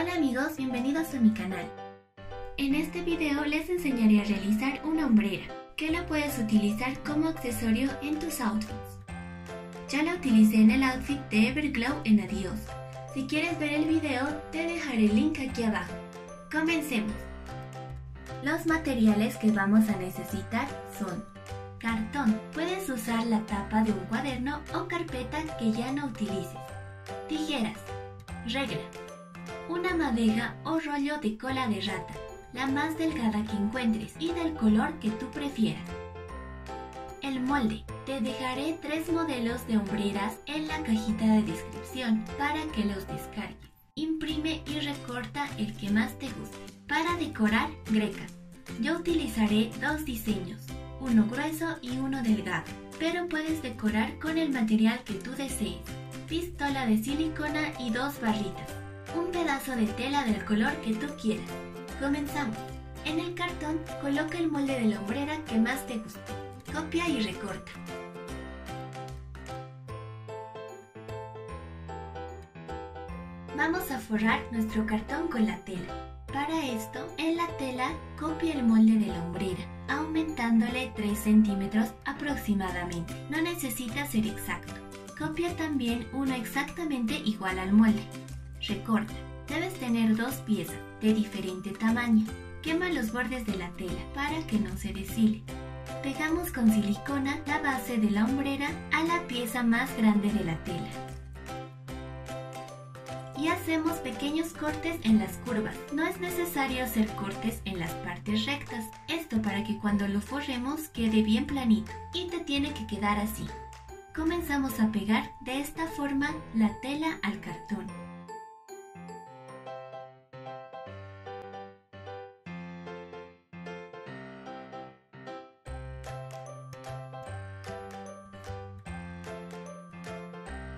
Hola amigos, bienvenidos a mi canal. En este video les enseñaré a realizar una hombrera, que la puedes utilizar como accesorio en tus outfits. Ya la utilicé en el outfit de Everglow en Adiós. Si quieres ver el video, te dejaré el link aquí abajo. Comencemos. Los materiales que vamos a necesitar son cartón. Puedes usar la tapa de un cuaderno o carpeta que ya no utilices. Tijeras. Regla. Una madeja o rollo de cola de rata, la más delgada que encuentres y del color que tú prefieras. El molde. Te dejaré tres modelos de hombreras en la cajita de descripción para que los descargues. Imprime y recorta el que más te guste. Para decorar, greca. Yo utilizaré dos diseños, uno grueso y uno delgado, pero puedes decorar con el material que tú desees. Pistola de silicona y dos barritas. Un pedazo de tela del color que tú quieras. Comenzamos. En el cartón coloca el molde de la hombrera que más te guste. Copia y recorta. Vamos a forrar nuestro cartón con la tela. Para esto, en la tela copia el molde de la hombrera, aumentándole 3 centímetros aproximadamente. No necesita ser exacto. Copia también uno exactamente igual al molde. Recorta. Debes tener dos piezas de diferente tamaño. Quema los bordes de la tela para que no se deshile. Pegamos con silicona la base de la hombrera a la pieza más grande de la tela y hacemos pequeños cortes en las curvas. No es necesario hacer cortes en las partes rectas, esto para que cuando lo forremos quede bien planito y te tiene que quedar así. Comenzamos a pegar de esta forma la tela al cartón.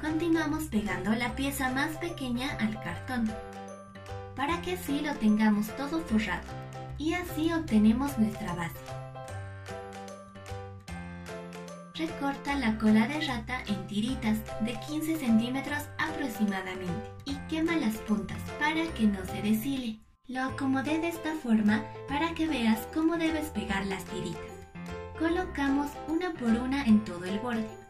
Continuamos pegando la pieza más pequeña al cartón, para que así lo tengamos todo forrado y así obtenemos nuestra base. Recorta la cola de rata en tiritas de 15 centímetros aproximadamente y quema las puntas para que no se deshile. Lo acomodé de esta forma para que veas cómo debes pegar las tiritas. Colocamos una por una en todo el borde.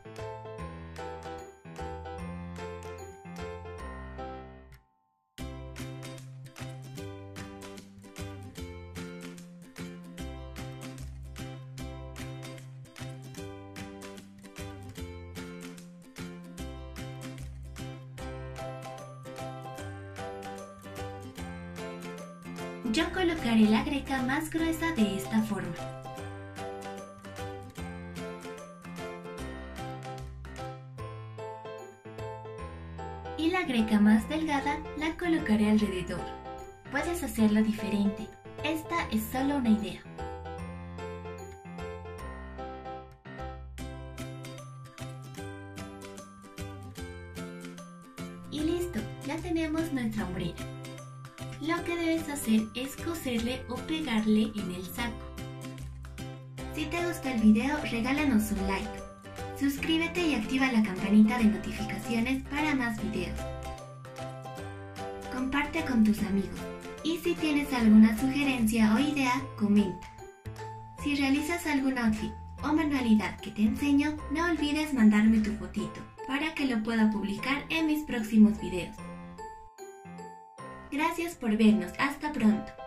Yo colocaré la greca más gruesa de esta forma. Y la greca más delgada la colocaré alrededor. Puedes hacerlo diferente, esta es solo una idea. Y listo, ya tenemos nuestra hombrera lo que debes hacer es coserle o pegarle en el saco. Si te gusta el video, regálanos un like. Suscríbete y activa la campanita de notificaciones para más videos. Comparte con tus amigos. Y si tienes alguna sugerencia o idea, comenta. Si realizas algún outfit o manualidad que te enseño, no olvides mandarme tu fotito para que lo pueda publicar en mis próximos videos. Gracias por vernos. Hasta pronto.